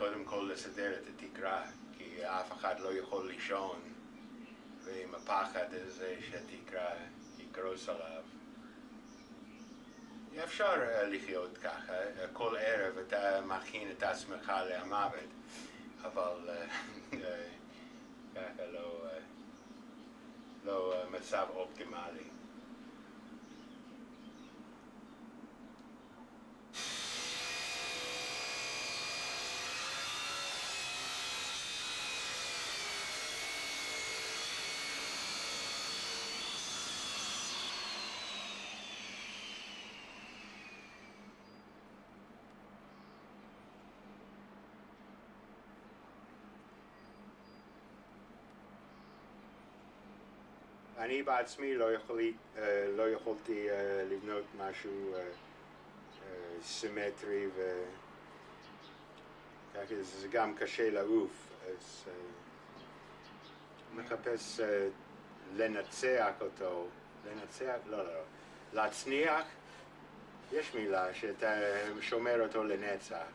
קודם כל לסדר את התקרה, כי אף אחד לא יכול לישון ועם הפחד הזה שהתקרה יקרוס עליו. אפשר אה, לחיות ככה, אה, כל ערב אתה מכין את עצמך למוות, אבל אה, ככה לא, לא מצב אופטימלי. אני בעצמי לא, יכולי, אה, לא יכולתי אה, לבנות משהו אה, סימטרי ו... זה גם קשה לעוף, אז מחפש לנצח אותו, לנצח, לא, לא, להצניח, יש מילה שאתה שומר אותו לנצח.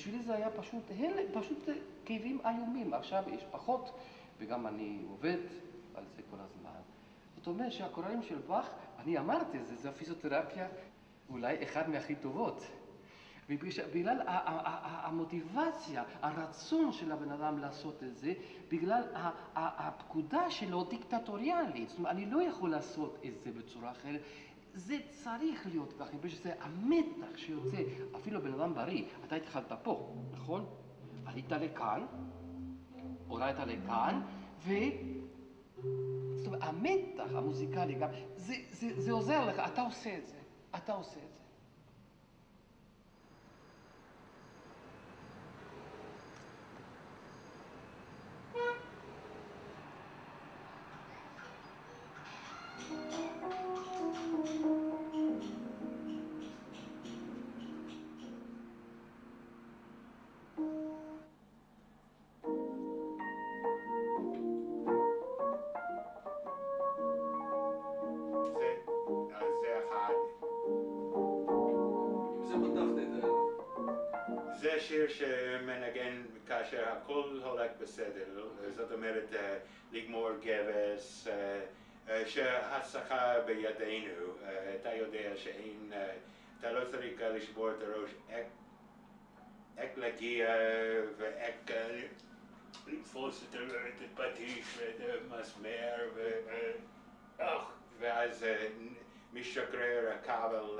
בשבילי זה היה פשוט הלם, פשוט כאבים איומים. עכשיו יש פחות, וגם אני עובד על זה כל הזמן. זאת אומרת שהקורלים של באך, אני אמרתי, זה, זה הפיזיותרפיה אולי אחת מהכי טובות. בגלל המוטיבציה, הרצון של הבן אדם לעשות את זה, בגלל הפקודה שלו דיקטטוריאלית. זאת אומרת, אני לא יכול לעשות את זה בצורה אחרת. זה צריך להיות ככה, בגלל שזה המתח שיוצא, אפילו בן אדם בריא, אתה התחלת פה, נכון? עלית לכאן, הורדת לכאן, ו... זאת אומרת, המתח המוזיקלי גם, זה, זה, זה עוזר לך, אתה עושה את זה, אתה עושה את זה. זה שיר שמנגן כאשר הכל הולך בסדר, זאת אומרת אה, לגמור גבס, אה, אה, שההצלחה בידינו, אתה יודע שאין, אתה לא צריך לשבור את הראש איך, להגיע ואיך לתפוס את הפטיש ואת המסמר ואז משגרר הכבל,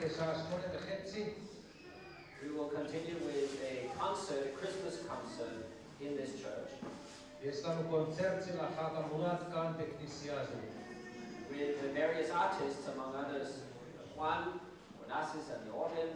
ומחר בערב כשעה שמונה וחצי We will continue with a concert, a Christmas concert in this church יש לנו קונצרט של החג המולד כאן בכנסייה זו. with the various artists, among others, Juan Onassis and the organ,